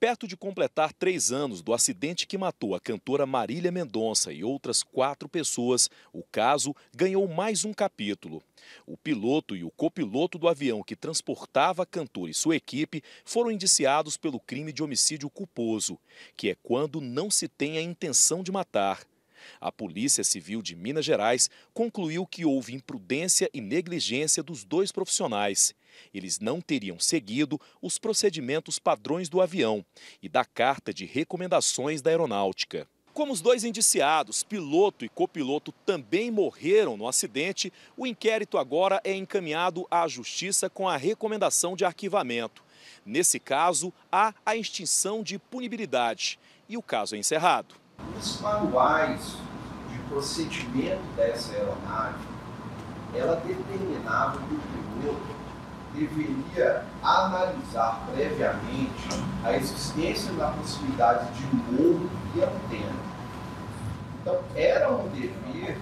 Perto de completar três anos do acidente que matou a cantora Marília Mendonça e outras quatro pessoas, o caso ganhou mais um capítulo. O piloto e o copiloto do avião que transportava a cantora e sua equipe foram indiciados pelo crime de homicídio culposo, que é quando não se tem a intenção de matar. A Polícia Civil de Minas Gerais concluiu que houve imprudência e negligência dos dois profissionais. Eles não teriam seguido os procedimentos padrões do avião e da carta de recomendações da aeronáutica. Como os dois indiciados, piloto e copiloto, também morreram no acidente, o inquérito agora é encaminhado à Justiça com a recomendação de arquivamento. Nesse caso, há a extinção de punibilidade e o caso é encerrado. Os manuais de procedimento dessa aeronave, ela determinava que o piloto deveria analisar previamente a existência da possibilidade de morro e antena. Então, era um dever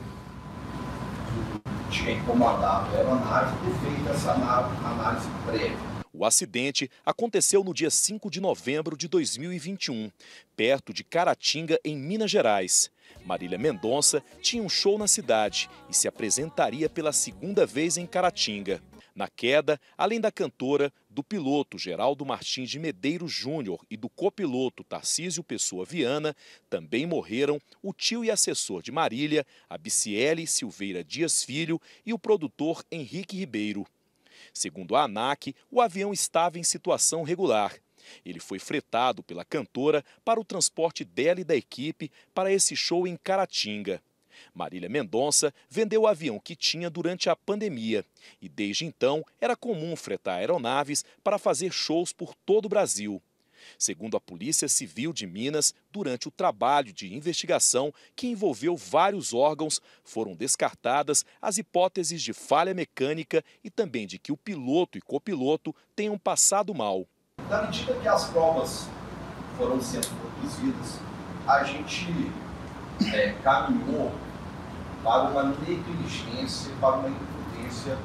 de quem comandava a aeronave ter feito essa análise prévia. O acidente aconteceu no dia 5 de novembro de 2021, perto de Caratinga, em Minas Gerais. Marília Mendonça tinha um show na cidade e se apresentaria pela segunda vez em Caratinga. Na queda, além da cantora, do piloto Geraldo Martins de Medeiros Júnior e do copiloto Tarcísio Pessoa Viana, também morreram o tio e assessor de Marília, Abiciele Silveira Dias Filho e o produtor Henrique Ribeiro. Segundo a ANAC, o avião estava em situação regular. Ele foi fretado pela cantora para o transporte dela e da equipe para esse show em Caratinga. Marília Mendonça vendeu o avião que tinha durante a pandemia e desde então era comum fretar aeronaves para fazer shows por todo o Brasil. Segundo a Polícia Civil de Minas, durante o trabalho de investigação que envolveu vários órgãos, foram descartadas as hipóteses de falha mecânica e também de que o piloto e copiloto tenham passado mal. Na medida que as provas foram sendo produzidas, a gente é, caminhou para uma negligência, para uma imprudência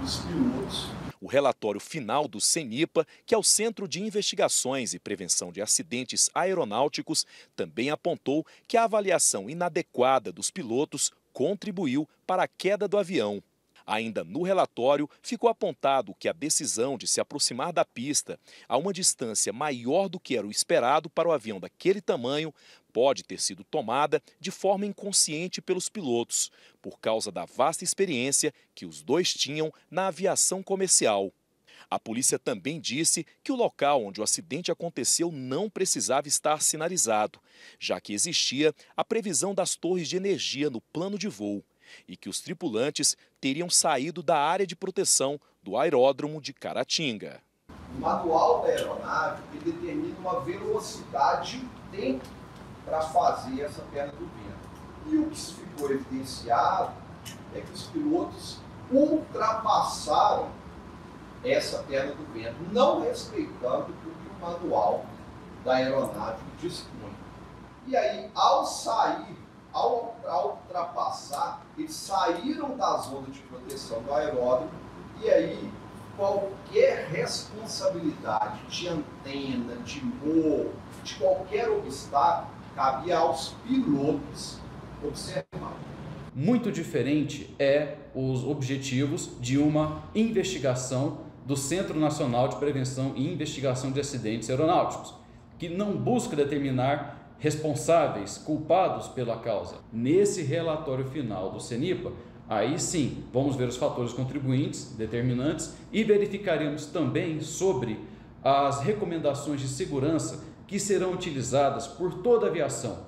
dos pilotos o relatório final do CENIPA, que é o Centro de Investigações e Prevenção de Acidentes Aeronáuticos, também apontou que a avaliação inadequada dos pilotos contribuiu para a queda do avião. Ainda no relatório, ficou apontado que a decisão de se aproximar da pista a uma distância maior do que era o esperado para o avião daquele tamanho pode ter sido tomada de forma inconsciente pelos pilotos, por causa da vasta experiência que os dois tinham na aviação comercial. A polícia também disse que o local onde o acidente aconteceu não precisava estar sinalizado, já que existia a previsão das torres de energia no plano de voo e que os tripulantes teriam saído da área de proteção do aeródromo de Caratinga. O manual da aeronave determina uma velocidade e tempo para fazer essa perna do vento. E o que ficou evidenciado é que os pilotos ultrapassaram essa perna do vento, não respeitando o que o manual da aeronave dispõe. E aí, ao sair, ao, ao ultrapassar, eles saíram da zona de proteção do aeródromo e aí qualquer responsabilidade de antena, de morro, de qualquer obstáculo, cabia aos pilotos observar. Muito diferente é os objetivos de uma investigação do Centro Nacional de Prevenção e Investigação de Acidentes Aeronáuticos, que não busca determinar responsáveis, culpados pela causa. Nesse relatório final do CENIPA, aí sim vamos ver os fatores contribuintes, determinantes e verificaremos também sobre as recomendações de segurança que serão utilizadas por toda a aviação,